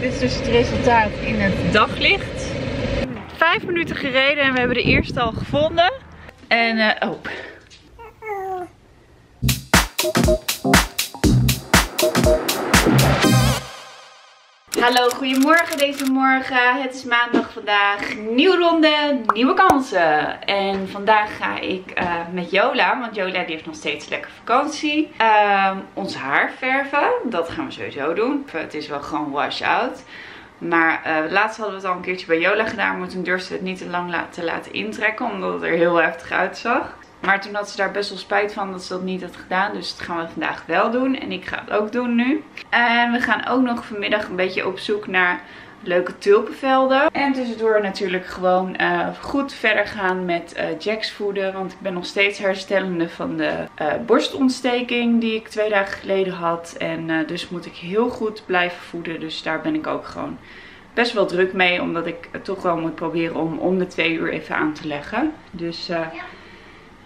Dit is dus het resultaat in het daglicht. Vijf minuten gereden en we hebben de eerste al gevonden. En, uh, oh. Hallo, goedemorgen deze morgen. Het is maandag vandaag. Nieuwe ronde, nieuwe kansen. En vandaag ga ik uh, met Jola, want Jola die heeft nog steeds lekker vakantie, uh, ons haar verven. Dat gaan we sowieso doen. Het is wel gewoon wash out. Maar uh, laatst hadden we het al een keertje bij Jola gedaan, maar toen durfde het niet te lang la te laten intrekken, omdat het er heel heftig uitzag. Maar toen had ze daar best wel spijt van dat ze dat niet had gedaan. Dus dat gaan we vandaag wel doen. En ik ga het ook doen nu. En we gaan ook nog vanmiddag een beetje op zoek naar leuke tulpenvelden. En tussendoor natuurlijk gewoon uh, goed verder gaan met uh, Jack's voeden. Want ik ben nog steeds herstellende van de uh, borstontsteking die ik twee dagen geleden had. En dus moet ik heel goed blijven voeden. Dus daar ben ik ook gewoon best wel druk mee. Omdat ik toch wel moet proberen om om de twee uur even aan te leggen. Dus... Ja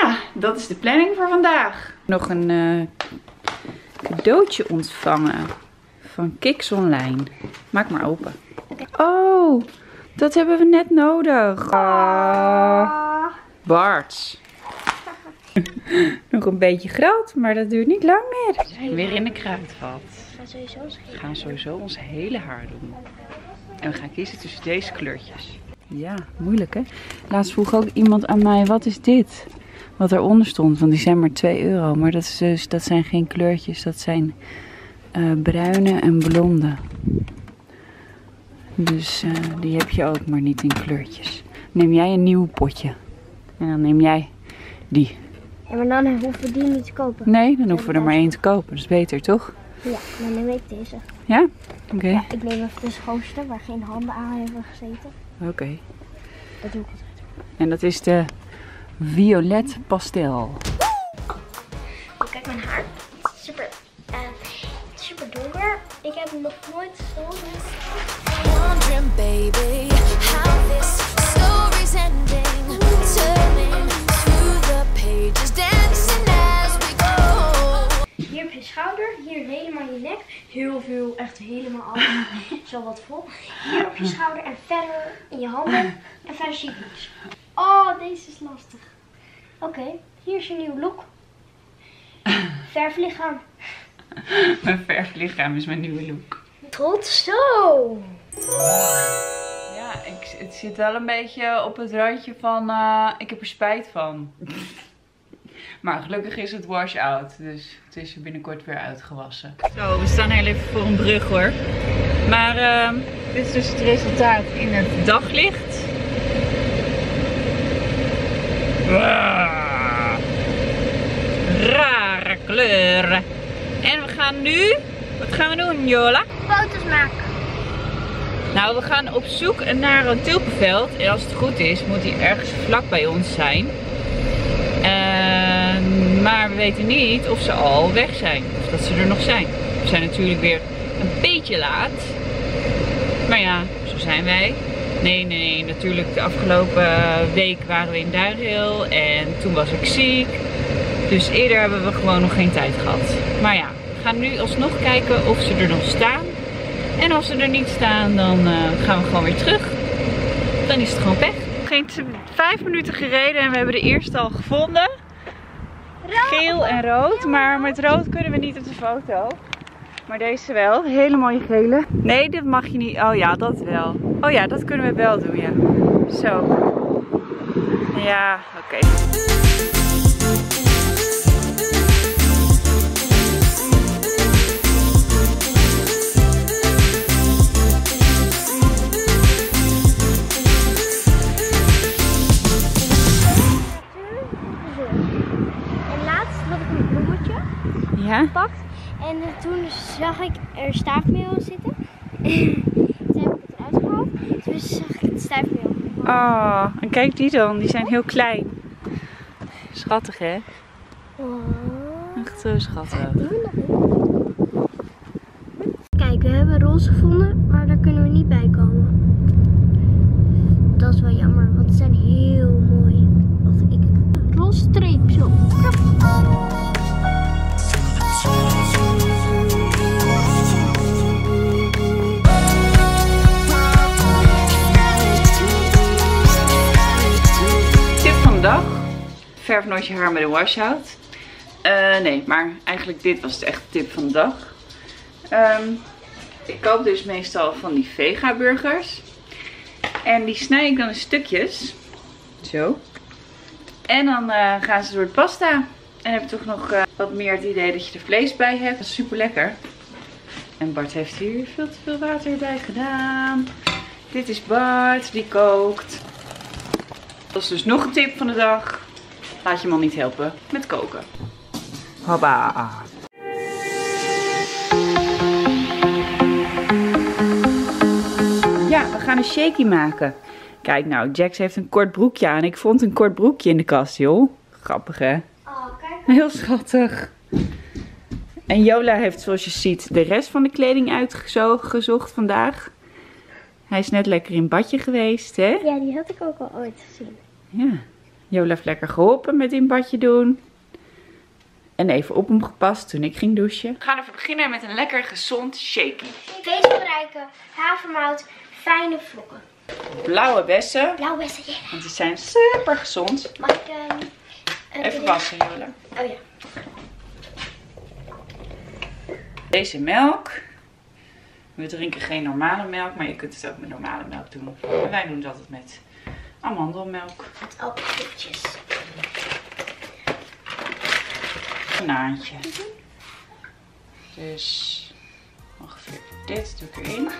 ja, dat is de planning voor vandaag. Nog een uh, cadeautje ontvangen van Kiks Online. Maak maar open. Oh, dat hebben we net nodig. Uh, Bart. Nog een beetje groot, maar dat duurt niet lang meer. Weer in de kruidvat. We gaan sowieso ons hele haar doen. En we gaan kiezen tussen deze kleurtjes. Ja, moeilijk hè. Laatst vroeg ook iemand aan mij, wat is dit? Wat eronder stond. Want die zijn maar 2 euro. Maar dat, is dus, dat zijn geen kleurtjes. Dat zijn uh, bruine en blonde. Dus uh, die heb je ook, maar niet in kleurtjes. Neem jij een nieuw potje. En dan neem jij die. Ja, maar dan hoeven we die niet te kopen. Nee, dan hoeven we er maar één te kopen. Dat is beter, toch? Ja, dan neem ik deze. Ja? Oké. Okay. Ja, ik neem even de schoonste, waar geen handen aan hebben gezeten. Oké. Okay. Dat doe ik altijd. En dat is de violet pastel. Kijk mijn haar. Super, uh, super donker. Ik heb nog nooit zo Wondering baby how this story's ending Turning through the pages Dancing as we go Hier heb je schouder, hier helemaal je nek. Heel veel, echt helemaal af. Zo wat vol. Hier op je schouder en verder in je handen. En verder zie ik niets. Oh, deze is lastig. Oké, okay, hier is je nieuwe look. Verflichaam. mijn verflichaam is mijn nieuwe look. Tot zo! Ja, ik, het zit wel een beetje op het randje van, uh, ik heb er spijt van. maar gelukkig is het wash out, dus het is er binnenkort weer uitgewassen. Zo, we staan heel even voor een brug hoor. Maar uh, dit is dus het resultaat in het daglicht. Rare kleuren. En we gaan nu, wat gaan we doen Jola? Foto's maken. Nou, we gaan op zoek naar een tulpenveld. En als het goed is, moet die ergens vlak bij ons zijn. Uh, maar we weten niet of ze al weg zijn. Of dat ze er nog zijn. We zijn natuurlijk weer een beetje laat. Maar ja, zo zijn wij. Nee, nee, nee. Natuurlijk de afgelopen week waren we in Duinhill en toen was ik ziek. Dus eerder hebben we gewoon nog geen tijd gehad. Maar ja, we gaan nu alsnog kijken of ze er nog staan. En als ze er niet staan, dan uh, gaan we gewoon weer terug. Dan is het gewoon pech. Geen vijf minuten gereden en we hebben de eerste al gevonden. Geel en rood, maar met rood kunnen we niet op de foto. Maar deze wel. Hele mooie gele. Nee, dit mag je niet. Oh ja, dat wel. Oh ja, dat kunnen we wel doen, ja. Zo. Ja, oké. Toen zag ik er staafmeel zitten. toen heb ik het eruit gehaald. Toen zag ik het staafmeel. Oh, en kijk die dan. Die zijn heel klein. Schattig hè? Oh. Echt zo schattig. Kijk, we hebben roze gevonden, maar daar kunnen we niet bij komen. Verf nooit je haar met een washout. Uh, nee, maar eigenlijk dit was de echte tip van de dag. Ehm, ik koop dus meestal van die vega burgers. En die snij ik dan in stukjes. Zo. En dan uh, gaan ze door de pasta. En heb je toch nog uh, wat meer het idee dat je er vlees bij hebt. Dat is super lekker. En Bart heeft hier veel te veel water bij gedaan. Dit is Bart, die kookt. Dat is dus nog een tip van de dag. Laat je man niet helpen met koken. Hoppa. Ja, we gaan een shaky maken. Kijk nou, Jax heeft een kort broekje aan. Ik vond een kort broekje in de kast, joh. Grappig, hè? Oh, kijk. Heel schattig. En Jola heeft, zoals je ziet, de rest van de kleding uitgezocht vandaag. Hij is net lekker in badje geweest, hè? Ja, die had ik ook al ooit gezien. Ja. Jola heeft lekker geholpen met in badje doen. En even op hem gepast toen ik ging douchen. We gaan even beginnen met een lekker gezond shaky. Deze gebruiken havermout, fijne vlokken. Blauwe bessen, Blauw bessen, yeah. want die zijn super gezond. Mag ik ehm, een Even wassen, Jola. Oh ja. Deze melk. We drinken geen normale melk, maar je kunt het ook met normale melk doen. En wij doen het altijd met amandelmelk. Met appeltjes. Banaantje. Dus ongeveer dit doe ik erin.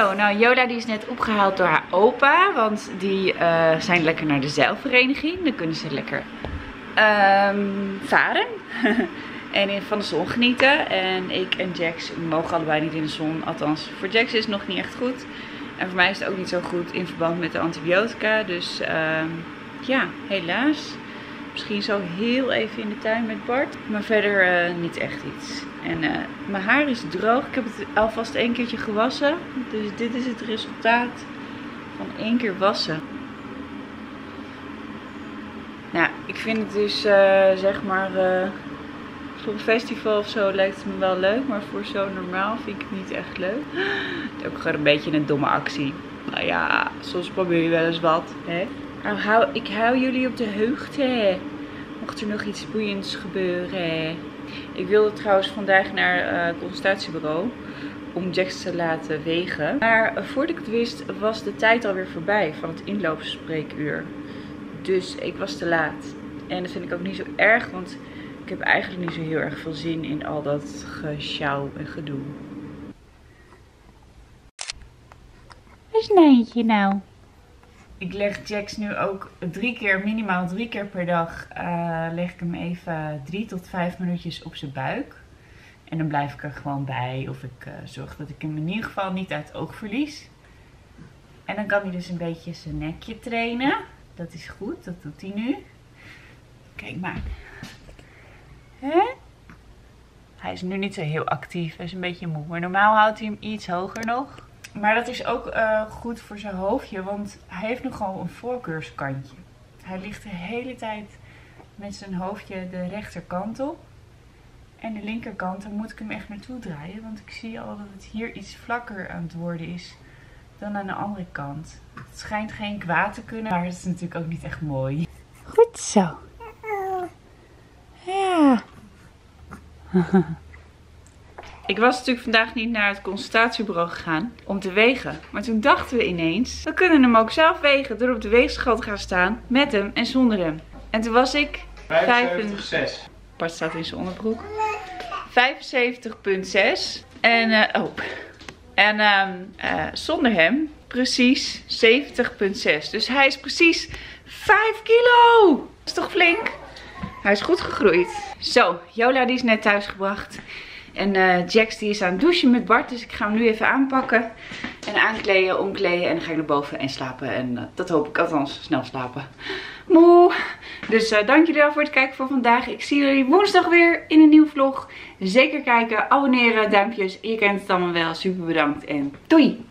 Nou Jola die is net opgehaald door haar opa. Want die eh, zijn lekker naar de zeilvereniging. Dan kunnen ze lekker ehm, varen. en van de zon genieten. En ik en Jax mogen allebei niet in de zon. Althans, voor Jax is het nog niet echt goed. En voor mij is het ook niet zo goed in verband met de antibiotica. Dus ehm, ja, helaas. Misschien zo heel even in de tuin met Bart. Maar verder eh, niet echt iets. En eh, mijn haar is droog. Ik heb het alvast één keertje gewassen. Dus dit is het resultaat van één keer wassen. Nou, ik vind het dus eh, zeg maar. voor een festival of zo lijkt het me wel leuk. Maar voor zo normaal vind ik het niet echt leuk. Het is ook gewoon een beetje een domme actie. Nou ja, soms probeer je wel eens wat. Hè? Nou, hou, ik hou jullie op de hoogte. Mocht er nog iets boeiends gebeuren. Ik wilde trouwens vandaag naar eh, het consultatiebureau. Om Jax te laten wegen. Maar eh, voordat ik het wist was de tijd alweer voorbij van het inloopspreekuur. Dus ik was te laat. En dat vind ik ook niet zo erg. Want ik heb eigenlijk niet zo heel erg veel zin in al dat gesjouw en gedoe. Wat is Nijntje nou? Ik leg Jax nu ook drie keer, minimaal drie keer per dag, eh, leg ik hem even drie tot vijf minuutjes op zijn buik. En dan blijf ik er gewoon bij of ik eh, zorg dat ik hem in ieder geval niet uit het oog verlies. En dan kan hij dus een beetje zijn nekje trainen. Dat is goed, dat doet hij nu. Kijk maar. Hij is nu niet zo heel actief, hij is een beetje moe. Maar normaal houdt hij hem iets hoger nog. Maar dat is ook eh, goed voor zijn hoofdje, want hij heeft nogal een voorkeurskantje. Hij ligt de hele tijd met zijn hoofdje de rechterkant op. En de linkerkant, daar moet ik hem echt naartoe draaien. Want ik zie al dat het hier iets vlakker aan het worden is dan aan de andere kant. Het schijnt geen kwaad te kunnen, maar het is natuurlijk ook niet echt mooi. Goed zo. Ja. Ik was natuurlijk vandaag niet naar het consultatiebureau gegaan om te wegen. Maar toen dachten we ineens, we kunnen hem ook zelf wegen door op de weegschaal te gaan staan. Met hem en zonder hem. En toen was ik 75,6. Bart staat in zijn onderbroek. 75,6. En, eh, oh. En ehm, eh, zonder hem precies 70,6. Dus hij is precies 5 kilo. Dat is toch flink? Hij is goed gegroeid. Zo, Jola die is net thuisgebracht. En eh, Jax die is aan het douchen met Bart. Dus ik ga hem nu even aanpakken. En aankleden, omkleden. En dan ga ik naar boven en slapen. En eh, dat hoop ik althans snel slapen. Moe. Dus eh, dank jullie wel voor het kijken voor vandaag. Ik zie jullie woensdag weer in een nieuwe vlog. Zeker kijken, abonneren, duimpjes. Je kent het allemaal wel. Super bedankt en doei.